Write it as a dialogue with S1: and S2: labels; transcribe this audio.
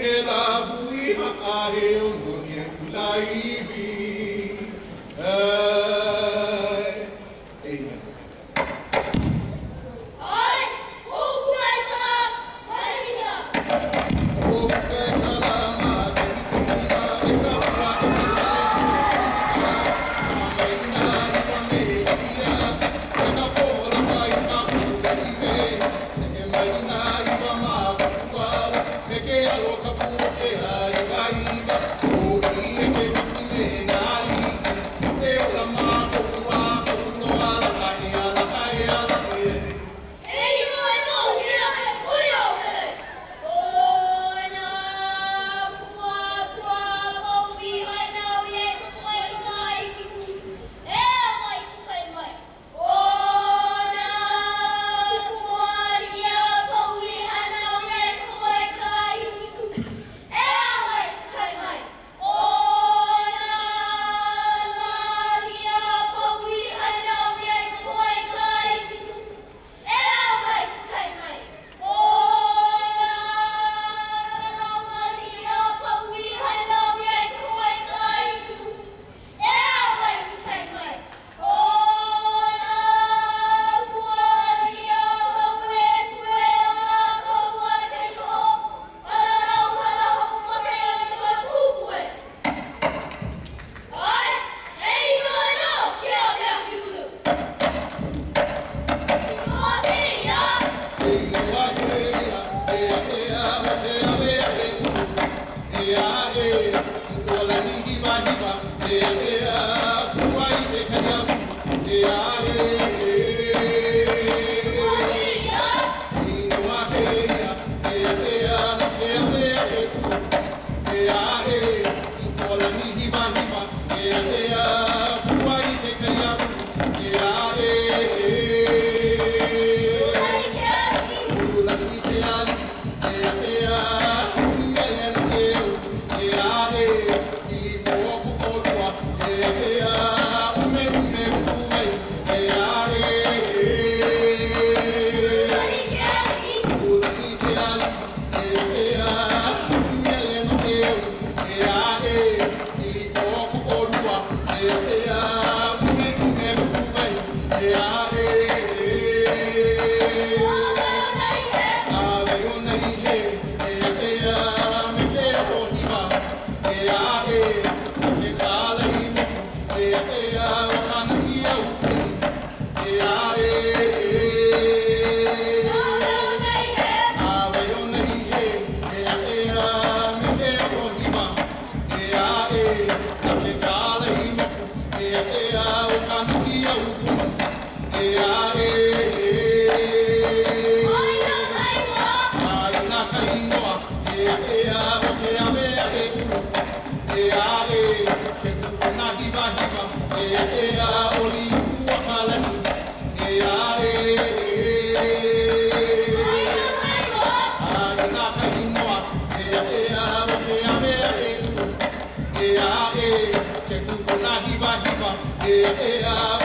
S1: Ela hui Yeah. Yeah. eh, que con la jiba jiba, eh, eh, ah,